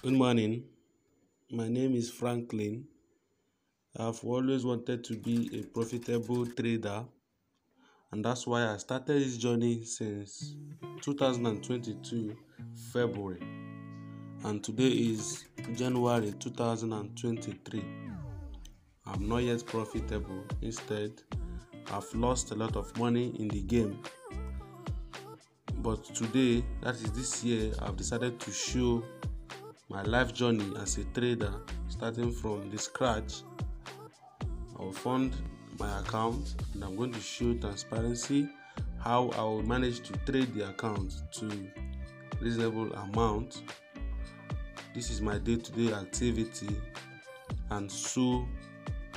Good morning. My name is Franklin. I've always wanted to be a profitable trader, and that's why I started this journey since 2022 February. And today is January 2023. I'm not yet profitable. Instead, I've lost a lot of money in the game. But today, that is this year, I've decided to show my life journey as a trader, starting from the scratch. I will fund my account and I'm going to show transparency how I will manage to trade the account to reasonable amount. This is my day-to-day activity, and so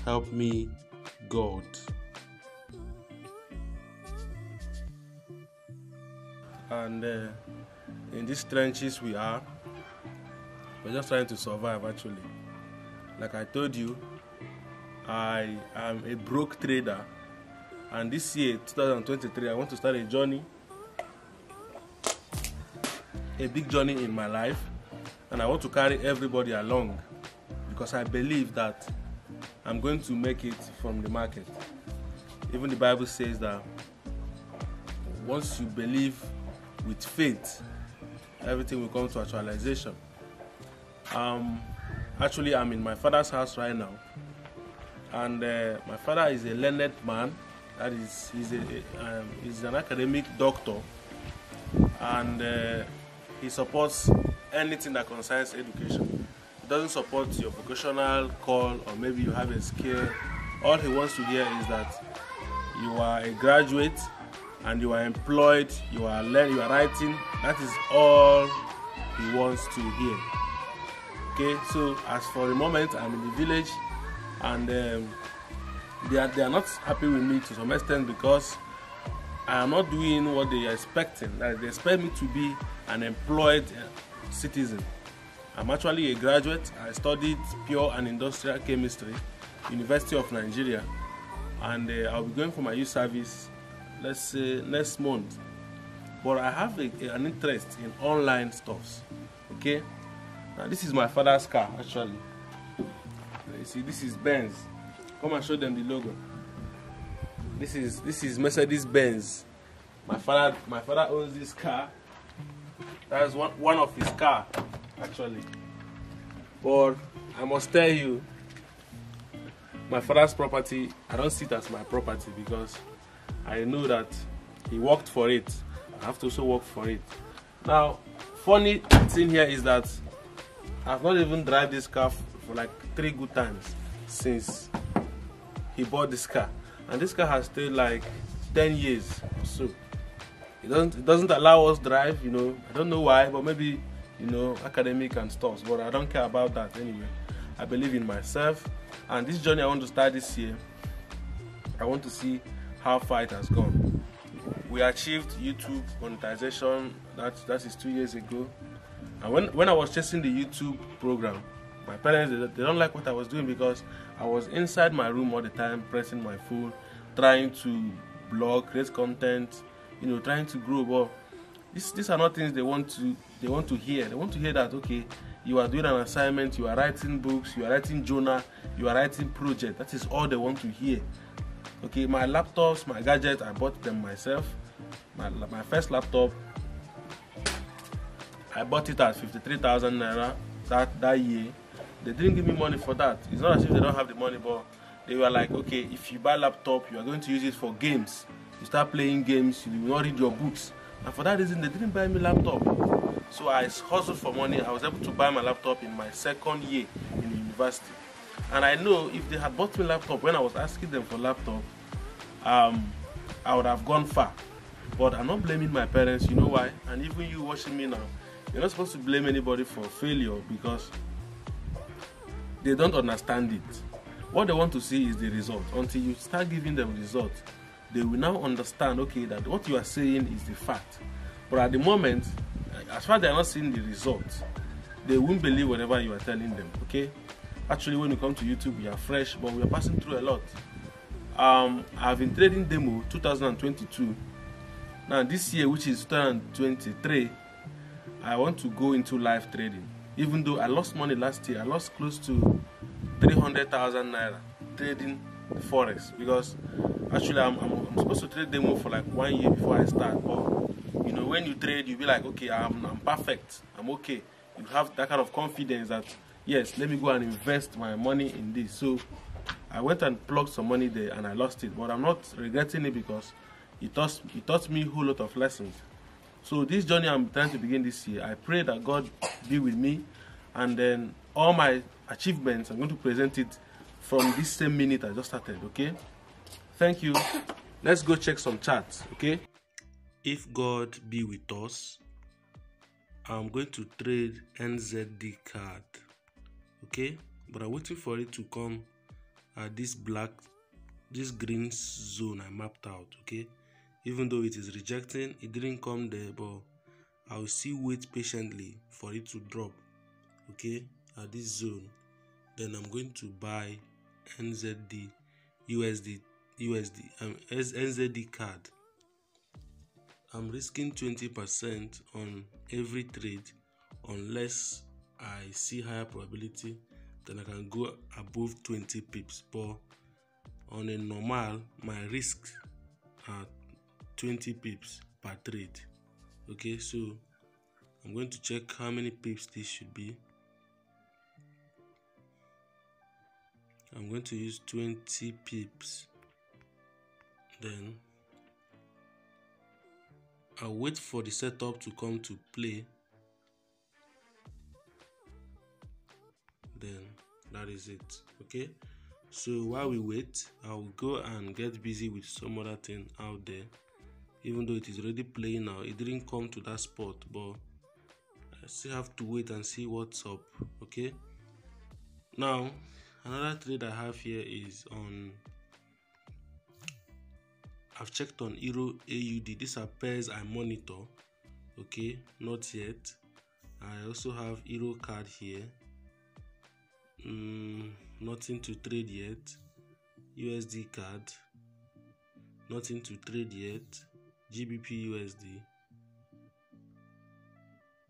help me God. And uh, in these trenches we are, we're just trying to survive actually. Like I told you, I am a broke trader, and this year, 2023, I want to start a journey, a big journey in my life, and I want to carry everybody along because I believe that I'm going to make it from the market. Even the Bible says that once you believe with faith, everything will come to actualization. Um, actually, I'm in my father's house right now, and uh, my father is a learned man. That is, he's, a, um, he's an academic doctor, and uh, he supports anything that concerns education. He doesn't support your vocational call, or maybe you have a skill. All he wants to hear is that you are a graduate and you are employed, you are learning, you are writing. That is all he wants to hear okay so as for the moment i'm in the village and um, they are they are not happy with me to some extent because i am not doing what they are expecting. Like they expect me to be an employed uh, citizen. I'm actually a graduate. I studied pure and industrial chemistry university of nigeria and uh, i'll be going for my youth service let's say next month. But i have a, a, an interest in online stuffs okay this is my father's car actually. You see, this is Benz. Come and show them the logo. This is this is Mercedes Benz. My father my father owns this car. That is one one of his car actually. But I must tell you, my father's property, I don't see it as my property because I know that he worked for it. I have to also work for it. Now, funny thing here is that I've not even drive this car for like three good times since he bought this car, and this car has stayed like 10 years or so. It doesn't it doesn't allow us drive, you know. I don't know why, but maybe you know academic and stuff. But I don't care about that anyway. I believe in myself, and this journey I want to start this year. I want to see how far it has gone. We achieved YouTube monetization. That that is two years ago. And when, when I was chasing the YouTube program, my parents they, they don't like what I was doing because I was inside my room all the time, pressing my phone, trying to blog, create content, you know, trying to grow. But these these are not things they want to they want to hear. They want to hear that okay, you are doing an assignment, you are writing books, you are writing journal, you are writing project. That is all they want to hear. Okay, my laptops, my gadgets, I bought them myself. My, my first laptop I bought it at 53,000 naira that, that year. They didn't give me money for that. It's not as if they don't have the money, but they were like, okay, if you buy laptop, you are going to use it for games. You start playing games, you will not read your books. And for that reason, they didn't buy me laptop. So I hustled for money. I was able to buy my laptop in my second year in university. And I know if they had bought me laptop when I was asking them for laptop, um, I would have gone far. But I'm not blaming my parents. You know why? And even you watching me now, you're not supposed to blame anybody for failure because they don't understand it. What they want to see is the result. Until you start giving them result, they will now understand okay that what you are saying is the fact. But at the moment, as far as they are not seeing the result, they won't believe whatever you are telling them. Okay? Actually, when you come to YouTube, we are fresh, but we are passing through a lot. Um, I've been trading demo 2022. Now this year, which is 2023, I want to go into live trading. even though I lost money last year, I lost close to 300,000 naira trading forex because actually I'm, I'm, I'm, supposed to trade demo for like one year before I start. But you know, when you trade, you be like, okay, I'm, I'm perfect, I'm okay. You have that kind of confidence that yes, let me go and invest my money in this. So I went and plugged some money there and I lost it, but I'm not regretting it because it taught, it taught me a whole lot of lessons. So this journey I'm trying to begin this year, I pray that God be with me and then all my achievements, I'm going to present it from this same minute I just started, okay? Thank you. Let's go check some charts, okay? If God be with us, I'm going to trade NZD CAD, okay? But I'm waiting for it to come at this black, this green zone I mapped out, okay? Even though it is rejecting it didn't come there but i will still wait patiently for it to drop okay? At this zone. Then i'm going to buy nzd usd usd um, nzd CAD. I'm risking 20 percent on every trade unless i see higher probability then i can go above 20 pips but on a normal my risk are 20 pips per trade okay so i'm going to check how many pips this should be. I'm going to use 20 pips. Then i'll wait for the setup to come to play. Then that is it. Okay so while we wait i'll go and get busy with some other thing out there even though it is already playing now it didn't come to that spot but I still have to wait and see what's up okay? Now another trade I have here is on I've checked on Euro AUD these are pairs I monitor okay? Not yet. I also have Euro CAD here. Mm, nothing to trade yet. USD CAD. Nothing to trade yet GBP USD.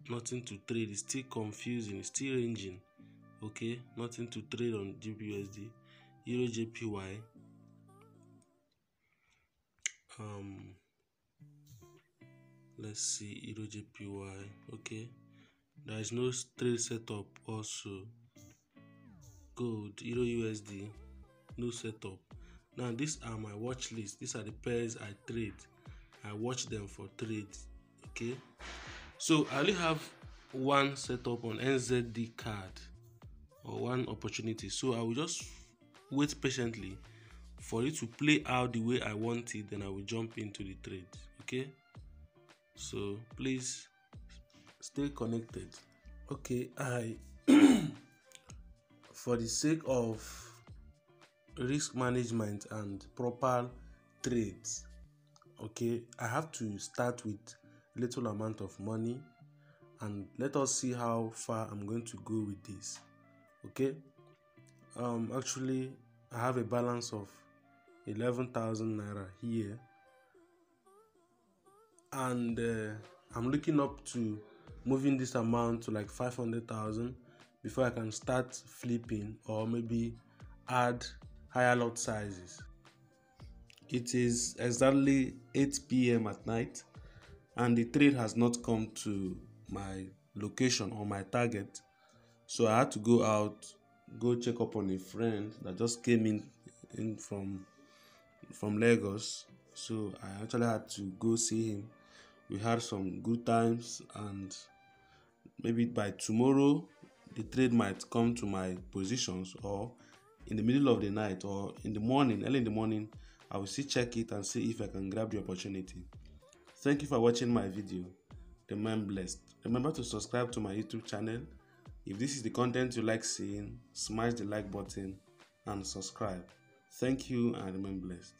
Nothing to trade, it's still confusing, it's still ranging. Okay, nothing to trade on GBP USD. Euro JPY. Um, let's see Euro JPY. Okay, there is no trade setup also. Gold Euro USD, no setup. Now these are my watch list. These are the pairs I trade I watch them for trades. Okay, so I only have one setup on NZD CAD or one opportunity. So I will just wait patiently for it to play out the way I want it, then I will jump into the trade. Okay, so please stay connected. Okay, I for the sake of risk management and proper trades okay i have to start with little amount of money and let us see how far i'm going to go with this okay? Um actually i have a balance of 11,000 naira here and uh, i'm looking up to moving this amount to like 500,000 before i can start flipping or maybe add higher lot sizes it is exactly 8 p.m. at night, and the trade has not come to my location or my target. So I had to go out, go check up on a friend that just came in, in from from Lagos. So I actually had to go see him. We had some good times, and maybe by tomorrow the trade might come to my positions, or in the middle of the night, or in the morning, early in the morning I will still check it and see if I can grab the opportunity. Thank you for watching my video. Remain blessed. Remember to subscribe to my YouTube channel. If this is the content you like seeing, smash the like button and subscribe. Thank you and remain blessed.